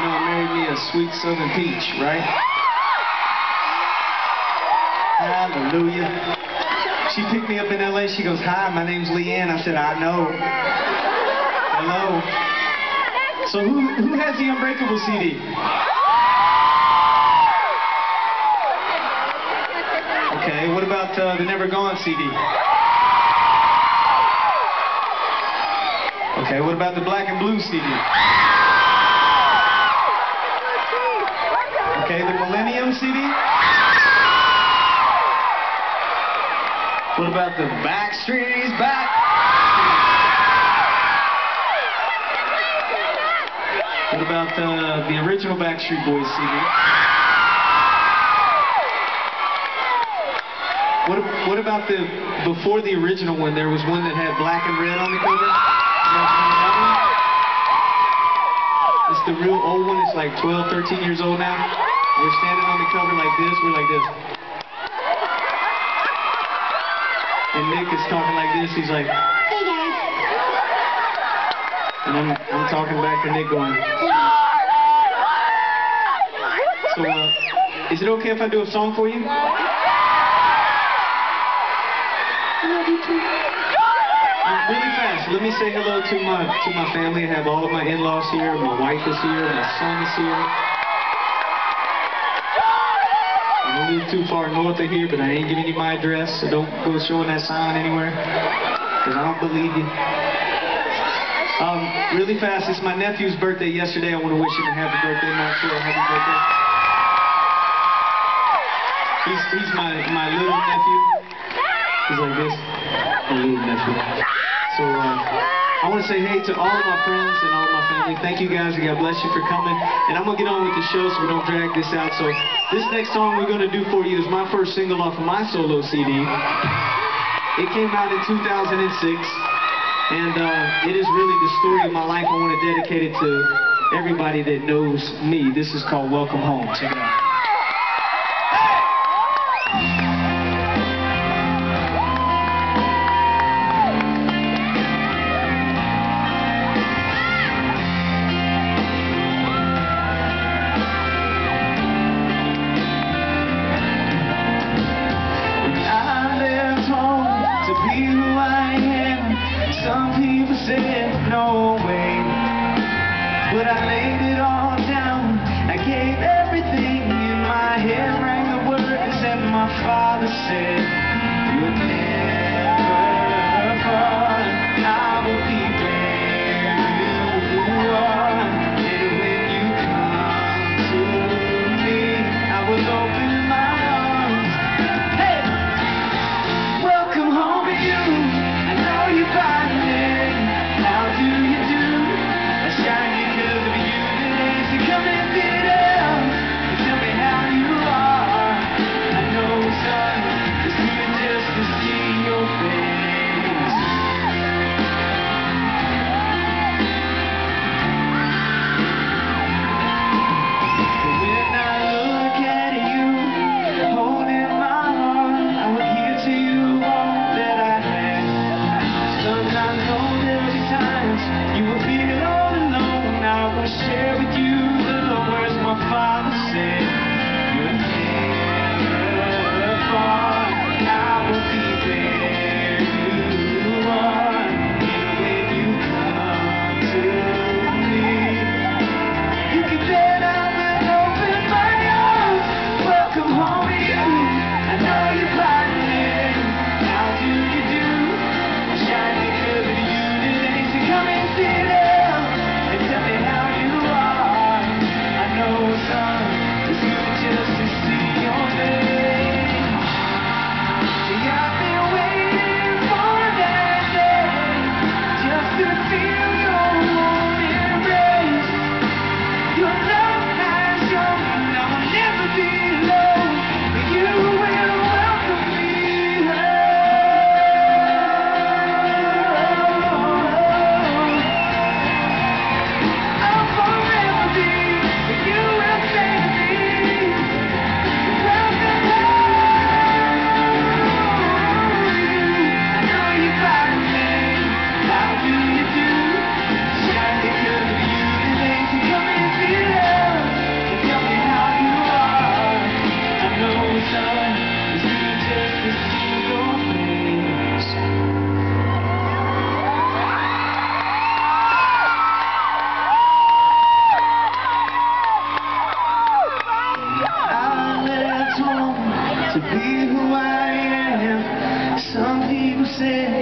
You know, married me a sweet southern peach, right? Hallelujah. She picked me up in LA. She goes, Hi, my name's Leighanne. I said, I know. Hello. So who, who has the Unbreakable CD? Okay, what about uh, the Never Gone CD? Okay, what about the Black and Blue CD? Okay, the Millennium CD? What about the Back? What about uh, the original Backstreet Boys CD? What, what about the, before the original one, there was one that had black and red on the cover? It's the real old one, it's like 12, 13 years old now. We're standing on the cover like this, we're like this. And Nick is talking like this, he's like, Hey guys. and I'm, I'm talking back to Nick going, so uh, is it okay if I do a song for you? I love you too. Uh, really fast, let me say hello to my to my family. I have all of my in-laws here. My wife is here. My son is here. Too far north of here, but I ain't giving you my address, so don't go showing that sign anywhere, because I don't believe you. Um, really fast, it's my nephew's birthday yesterday. I want to wish him a happy birthday, Maxwell. Happy birthday. He's, he's my, my little nephew. He's like this. My little nephew. So, uh, I want to say hey to all of my friends and all of my family. Thank you guys, and God bless you for coming. And I'm going to get on with the show so we don't drag this out. So, this next song we're going to do for you is my first single off of my solo CD. It came out in 2006. And uh, it is really the story of my life. I want to dedicate it to everybody that knows me. This is called Welcome Home. Check it out. Everything say